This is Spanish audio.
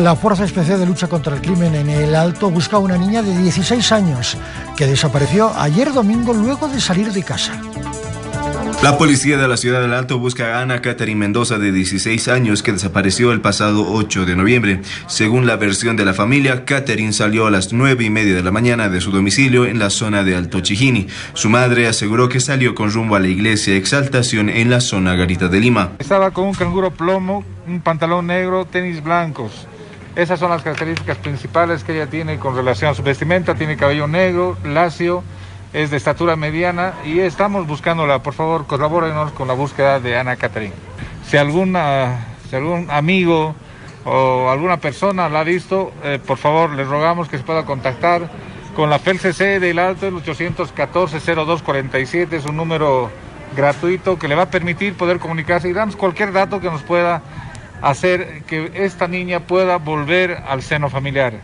La Fuerza Especial de Lucha contra el Crimen en el Alto busca a una niña de 16 años que desapareció ayer domingo luego de salir de casa. La policía de la ciudad del Alto busca a Ana Catherine Mendoza de 16 años que desapareció el pasado 8 de noviembre. Según la versión de la familia, Catherine salió a las 9 y media de la mañana de su domicilio en la zona de Alto Chijini. Su madre aseguró que salió con rumbo a la iglesia Exaltación en la zona Garita de Lima. Estaba con un canguro plomo, un pantalón negro, tenis blancos. Esas son las características principales que ella tiene con relación a su vestimenta. Tiene cabello negro, lacio, es de estatura mediana y estamos buscándola. Por favor, colabórenos con la búsqueda de Ana Catherine. Si, alguna, algún amigo o alguna persona la ha visto, eh, por favor, les rogamos que se pueda contactar con la FELCC del Alto, el 814-0247. Es un número gratuito que le va a permitir poder comunicarse y darnos cualquier dato que nos pueda hacer que esta niña pueda volver al seno familiar.